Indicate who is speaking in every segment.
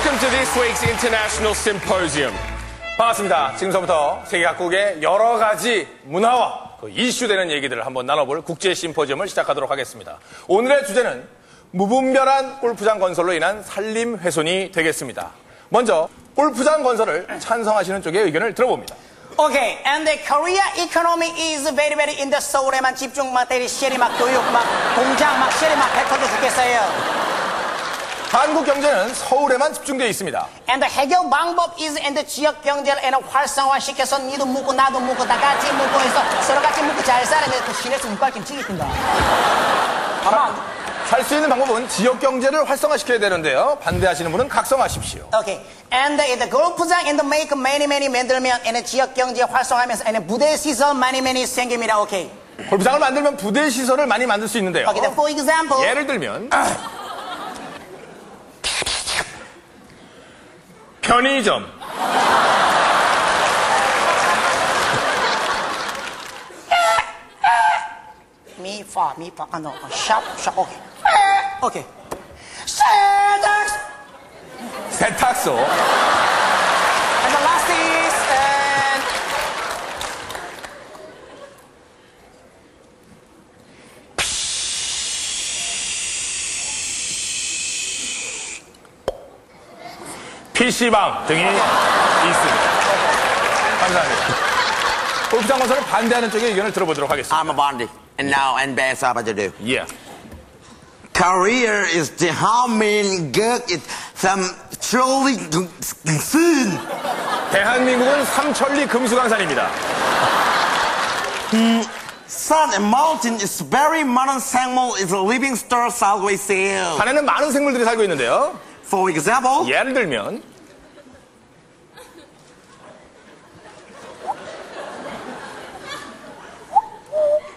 Speaker 1: Welcome to this week's International Symposium.
Speaker 2: 반갑습니다. 지금서부터 세계 각국의 여러 가지 문화와 그 이슈되는 얘기들을 한번 나눠볼 국제 심포지엄을 시작하도록 하겠습니다. 오늘의 주제는 무분별한 골프장 건설로 인한 산림 훼손이 되겠습니다. 먼저 골프장 건설을 찬성하시는 쪽의 의견을 들어봅니다.
Speaker 3: Okay, and the Korea economy is very, very in the 서울에만 집중 막 대리 시리 막 교육 막 공장 막 시리 막 뱉어도 좋겠어요.
Speaker 2: 한국 경제는 서울에만 집중되어 있습니다.
Speaker 3: And the 해결 방법 is in the 지역 경제를 에는 활성화시켜서 니도 묵고 나도 묵고 다 같이 묵고 해서 서로 같이 묵고 잘 살아야 돼. 그 시내에서 문발김 치겠던가. 아마
Speaker 2: 살수 있는 방법은 지역 경제를 활성화시켜야 되는데요. 반대하시는 분은 각성하십시오.
Speaker 3: Okay, and the, the 골프장 and the make many many 만들면 에는 지역 경제 활성화하면서 에는 부대 시설 많이 많이 생깁니다. Okay.
Speaker 2: 골프장을 만들면 부대 시설을 많이 만들 수 있는데요.
Speaker 3: Okay, for example.
Speaker 2: 예를 들면 편의점,
Speaker 3: Mi fa, mi fa, ano, shop, shop, okay. Okay. Sedex!
Speaker 2: 세탁소,
Speaker 3: And the last is, and...
Speaker 2: PC방 등이 있습니다. 감사합니다. 골프장 건설을 반대하는 쪽의 의견을 들어보도록 하겠습니다.
Speaker 4: I'm a Bondi, and now and best what to do.
Speaker 2: 예.
Speaker 4: Career is the how many good is some truly soon.
Speaker 2: 대한민국은 삼천리 금수강산입니다.
Speaker 4: Sun and mountain is very modern 생물 is a living star salway seal.
Speaker 2: 산에는 많은 생물들이 살고 있는데요.
Speaker 4: For example,
Speaker 2: 예를 들면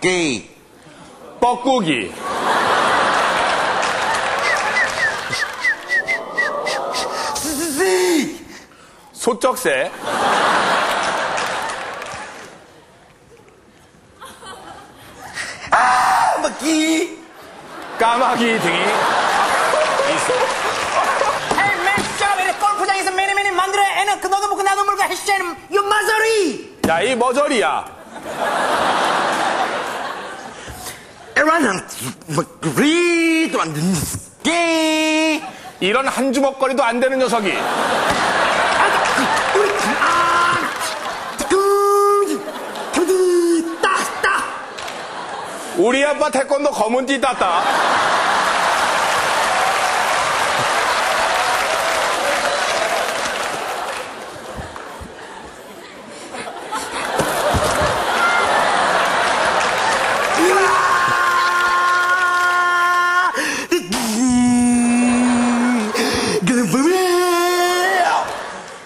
Speaker 4: gay,
Speaker 2: 뻐꾸기, 소쩍새,
Speaker 4: McGee,
Speaker 2: 까마귀 등이!
Speaker 3: 이래 골프장에서 매니 매니 만들어 애는 그 너도 먹고 나도 먹고 해시자는 이 마저리!
Speaker 2: 야, 이 머저리야.
Speaker 4: Aaron McGee, gay.
Speaker 2: 이런 한 주먹거리도 안 되는 녀석이 우리 아빠 태권도 검은 띠 땄다.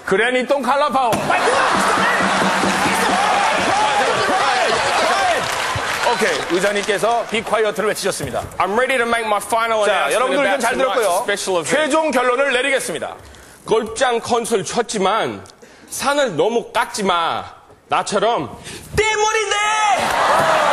Speaker 2: 그래니 똥 칼라 파워. 오케이, 의장님께서 비콰이어트를 외치셨습니다.
Speaker 1: I'm ready to make my final
Speaker 2: 자, 여러분들 의견 잘 들었고요. 최종 결론을 내리겠습니다.
Speaker 1: 골프장 건설 쳤지만 산을 너무 깎지 마. 나처럼 돼!